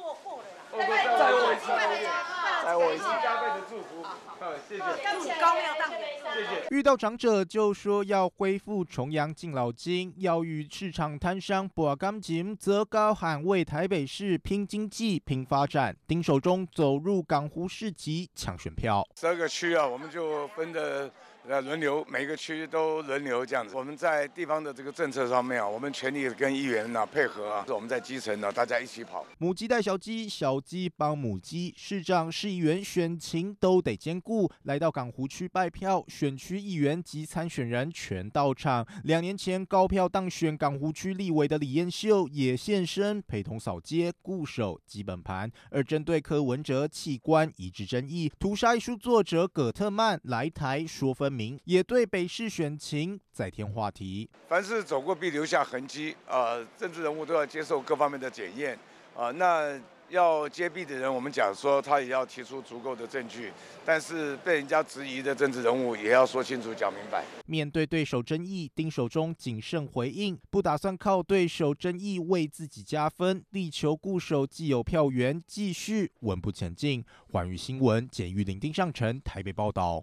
过过了啦。再我一次，再我一次，加倍的祝福。好，谢谢，祝高庙当。谢谢。遇到长者就说要恢复重阳敬老金，要与市场摊商博感情，则高喊为台北市拼经济、拼发展。丁守中走入港湖市集抢选票，十二个区啊，我们就分的呃轮流，每个区都轮流这样子。我们在地方的这个政策上面啊，我们全力跟议员呢配合啊，我们在基层呢大家一起跑。母鸡带小鸡，小鸡帮母鸡，市长、市议员选情都得兼顾。来到港湖区拜票，选区议员及参选人全到场。两年前高票当选港湖区立委的李彦秀也现身，陪同扫街、固守基本盘。而针对柯文哲器官移植争议，屠杀艺术作者葛特曼来台说分明，也对北市选情再添话题。凡是走过必留下痕迹，呃，政治人物都要接受各方面的检验，啊，那。要揭弊的人，我们讲说他也要提出足够的证据，但是被人家质疑的政治人物也要说清楚、讲明白。面对对手争议，丁守中谨慎回应，不打算靠对手争议为自己加分，力求固守既有票源，继续稳步前进。环宇新闻简玉林丁上城台北报道。